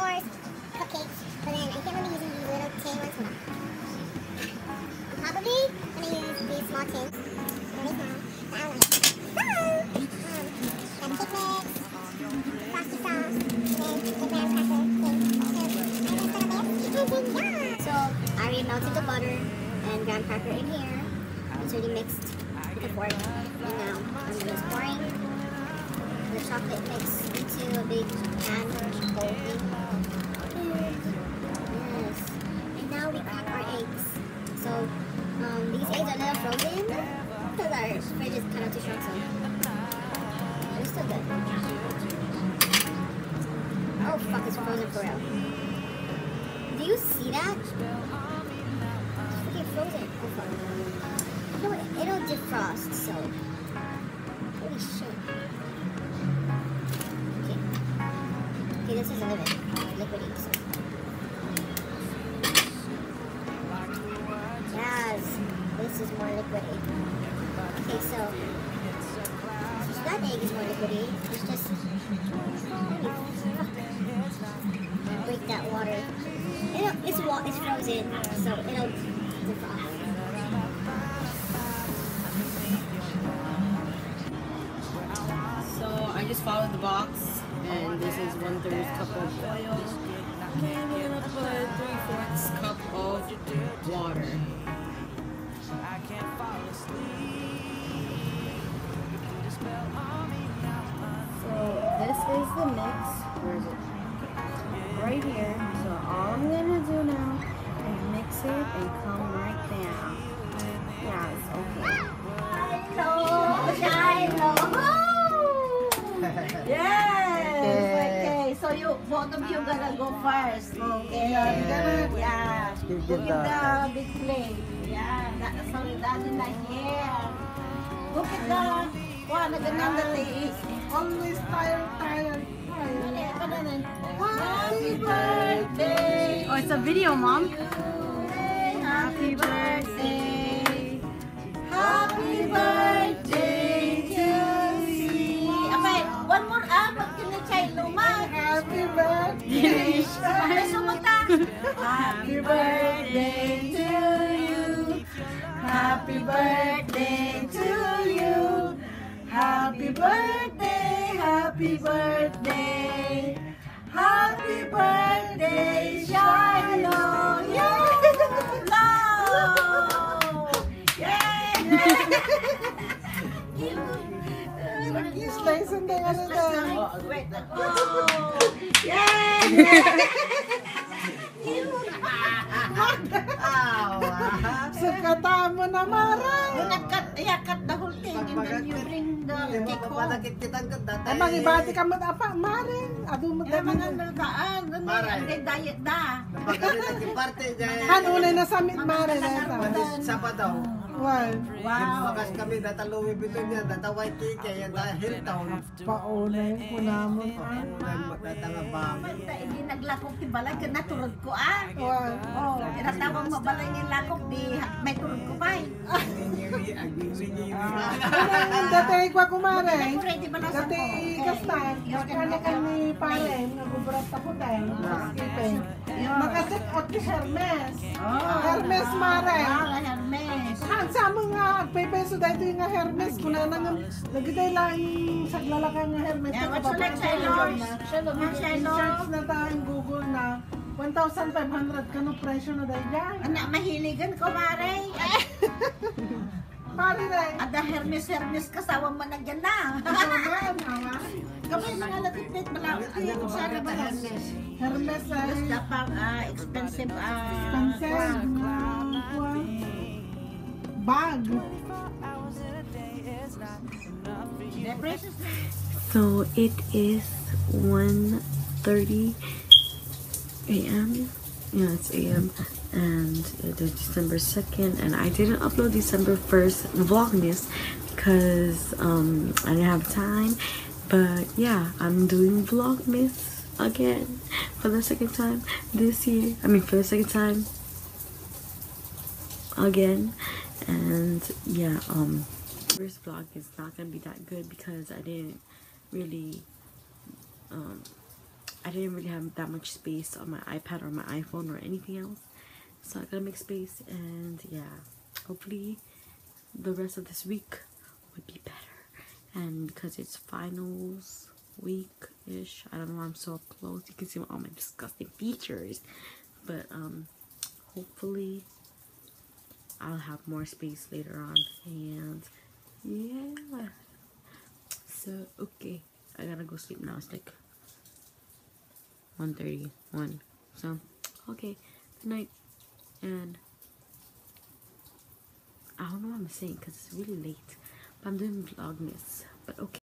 s'mores, cupcakes, but then I think I'm gonna be using these little tin ones. I'm probably gonna use these small tins. Really small. But I don't know. So, I already melted the butter and graham cracker in here. It's already mixed with the fork. And now, I'm just pouring the chocolate mix into a big pan bowl thing. Oh fuck, it's frozen for real. Do you see that? It's freaking frozen. Oh fuck. No, it- it'll defrost. So holy shit. Okay. Okay, this is a liquid. Uh, liquidy. So. Yes, this is more liquidy. Okay, so, so that egg is more liquidy. It's just It'll, it's frozen, so it'll defrost. So I just followed the box, and this is one third cup of oil. And we're gonna put three fourths cup of water. So this is the mix. Where is it? Right here. So all I'm gonna do now is mix it and come right down. Yes, okay. Hello, Shiloh. Yes. Okay. So you both of you gonna go first. Okay. Yeah. Put in the big plate. Yeah. That, sorry, daddy here. Look at the one again that they always tired, tired. tired. Happy birthday. Oh, it's a video, mom. Happy birthday. Happy birthday to you. Okay, one more ah, pag kinachay luma. Happy birthday. Sumata. Happy birthday to you. Happy birthday to you. Happy birthday, happy birthday. Happy birthday, Shiloh. Wait. Oh. Yay! Sakata mo na maray. Oh. Nakat, yakat the whole thing and then you bring the cake home. Magibati ka mo apa, mare. Ado mo dami. Mga nalkaan, hindi diet da. Pagkakita si parte. Hanunay na sa mare. Sa pa. Wow. Wow. Makas kami data Louis Vuitton yan, data White Cake, yan data Hilltown. Paulay ko naman. Data nga ba? Hindi naglakop ti balay ka naturod ko ah. Wow. Oh, tinatawag mo balay ng lakop di may turod ko pa. Dati ko kumare. Ready ba na sa Dati kastan. Kanya ka nag-ubrat ako dahil ah. mosquito. Makasit at ni Hermes. Ah. Hermes Mare. Ah, Hermes. Hansa mo nga, paypeso dahil ito yung Hermes. Kuna ano na nga, lagi dahil lang saglalakang nga Hermes. Yeah, what's your Shellors? Shellors. na tayong Google na 1,500 ka presyo na dahil dyan. Anak, mahiligan ko, Mare. Ay! Pare eh. Ada Hermes, Hermes, kasawa mo na dyan na. Kamay mga latipit, malapit. Ano sana ba Hermes? Hermes ay Basta pang ah, expensive. ah, expensive. Bag. The prices So it is 1.30 a.m. Yeah, it's a.m. And it is December 2nd. And I didn't upload December 1st Vlogmas because um, I didn't have time. But yeah, I'm doing Vlogmas again for the second time this year. I mean, for the second time again. And yeah, um, first vlog is not gonna be that good because I didn't really um I didn't really have that much space on my iPad or my iPhone or anything else. So I gotta make space and yeah, hopefully the rest of this week would be better. And because it's finals week-ish, I don't know, I'm so close. You can see all my disgusting features. But um hopefully I'll have more space later on and yeah. So okay. I gotta go sleep now. It's like 1.31. So, okay. Good night. And I don't know what I'm saying because it's really late. But I'm doing vlogmas. But okay.